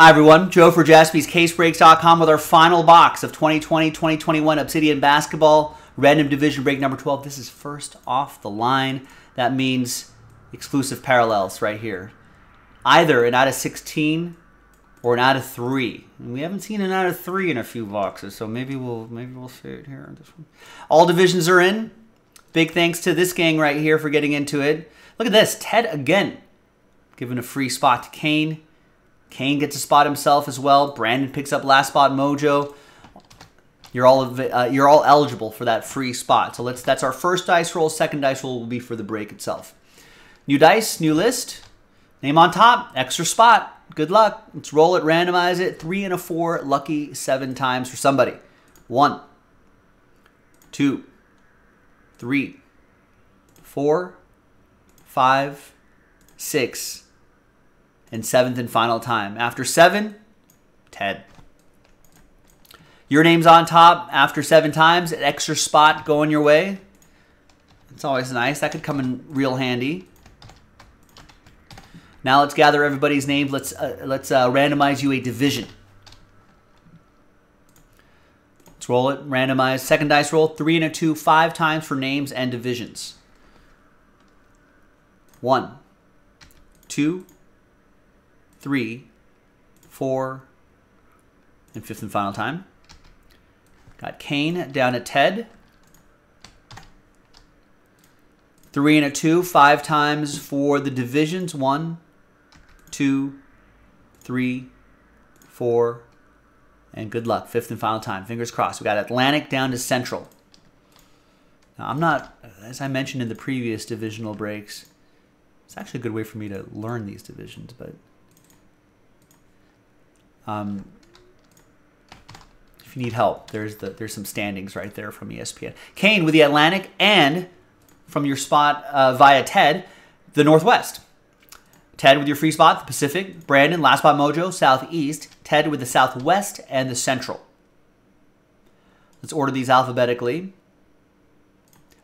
Hi, everyone. Joe for jaspyscasebreaks.com with our final box of 2020-2021 Obsidian Basketball Random Division Break number 12. This is first off the line. That means exclusive parallels right here. Either an out of 16 or an out of 3. And we haven't seen an out of 3 in a few boxes, so maybe we'll maybe we'll see it here on this one. All divisions are in. Big thanks to this gang right here for getting into it. Look at this. Ted again. Giving a free spot to Kane. Kane gets a spot himself as well. Brandon picks up last spot mojo. You're all uh, you're all eligible for that free spot. So let's that's our first dice roll. Second dice roll will be for the break itself. New dice, new list. Name on top, extra spot. Good luck. Let's roll it, randomize it. Three and a four, lucky seven times for somebody. One, two, three, four, five, six, and seventh and final time. After seven, Ted. Your name's on top after seven times, an extra spot going your way. It's always nice. That could come in real handy. Now let's gather everybody's names. Let's uh, let's uh, randomize you a division. Let's roll it. Randomize. Second dice roll. Three and a two. Five times for names and divisions. One, two, three, four, and fifth and final time. Got Kane down at Ted. Three and a two, five times for the divisions. One, two, three, four, and good luck. Fifth and final time. Fingers crossed. We got Atlantic down to Central. Now, I'm not, as I mentioned in the previous divisional breaks, it's actually a good way for me to learn these divisions, but um, if you need help, there's the there's some standings right there from ESPN. Kane with the Atlantic and from your spot uh, via Ted, the Northwest. Ted with your free spot, the Pacific. Brandon, last spot Mojo, Southeast. Ted with the Southwest and the Central. Let's order these alphabetically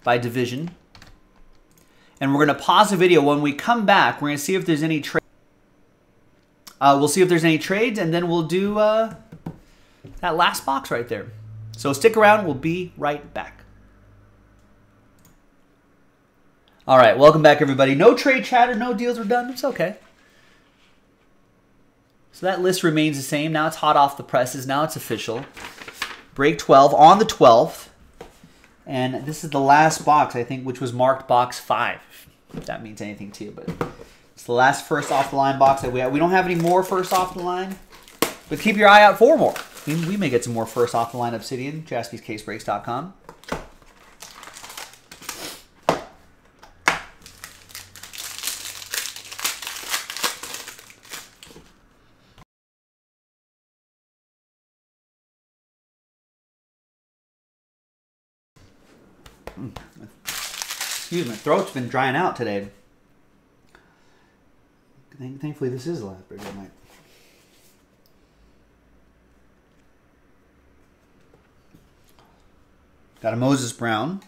by division. And we're going to pause the video. When we come back, we're going to see if there's any trade. Uh, we'll see if there's any trades, and then we'll do uh, that last box right there. So stick around. We'll be right back. All right, welcome back, everybody. No trade chatter, no deals were done. It's okay. So that list remains the same. Now it's hot off the presses. Now it's official. Break 12 on the 12th. And this is the last box, I think, which was marked box 5. If that means anything to you. But it's the last first off the line box that we have. We don't have any more first off the line. But keep your eye out for more. We, may get some more first off the line Obsidian. JaspysCaseBreaks.com. Hmm. Excuse me, throat's been drying out today. Thankfully, this is the last of night. Got a Moses Brown.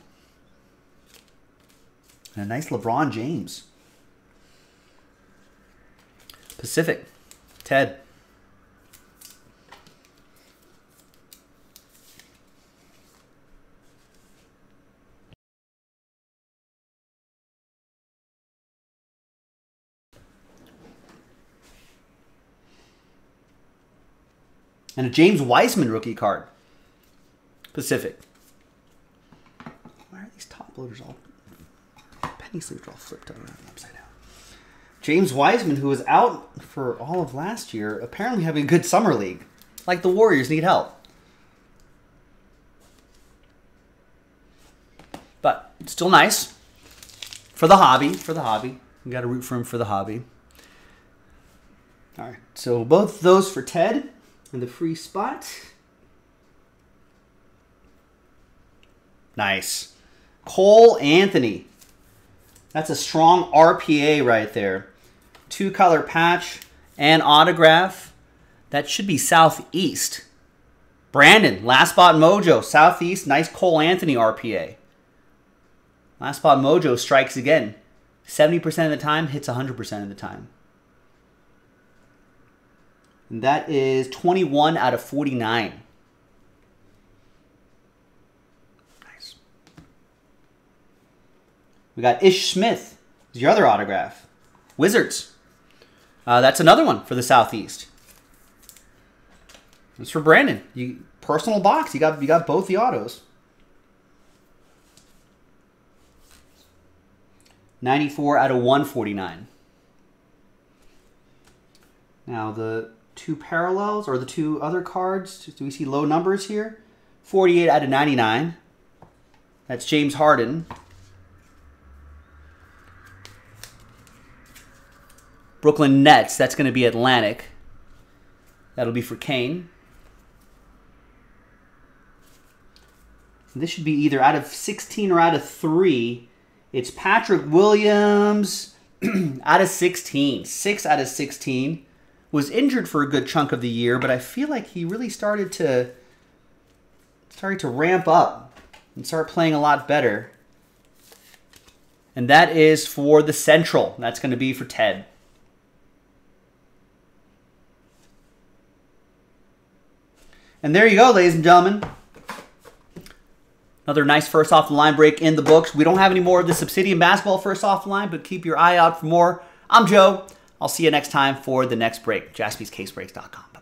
And a nice LeBron James. Pacific. Ted. And a James Wiseman rookie card. Pacific. Why are these top loaders all penny sleeves all flipped around upside down? James Wiseman, who was out for all of last year, apparently having a good summer league. Like the Warriors need help. But still nice. For the hobby. For the hobby. We got to root for him for the hobby. All right. So both those for Ted and the free spot. Nice. Cole Anthony. That's a strong RPA right there. Two color patch and autograph. That should be Southeast. Brandon, last spot mojo, Southeast, nice Cole Anthony RPA. Last spot mojo strikes again. 70% of the time, hits 100% of the time. And that is 21 out of 49. Nice. We got Ish Smith. Is your other autograph. Wizards. Uh, that's another one for the Southeast. It's for Brandon. You personal box. You got you got both the autos. 94 out of 149. Now the two parallels or the two other cards, do we see low numbers here? 48 out of 99. That's James Harden. Brooklyn Nets, that's going to be Atlantic. That'll be for Kane. This should be either out of 16 or out of 3. It's Patrick Williams out of 16. 6 out of 16. Was injured for a good chunk of the year, but I feel like he really started to started to ramp up and start playing a lot better. And that is for the Central. That's going to be for Ted. And there you go, ladies and gentlemen. Another nice first off the line break in the books. We don't have any more of this Obsidian basketball first off the line, but keep your eye out for more. I'm Joe. I'll see you next time for the next break. JaspysCaseBreaks.com.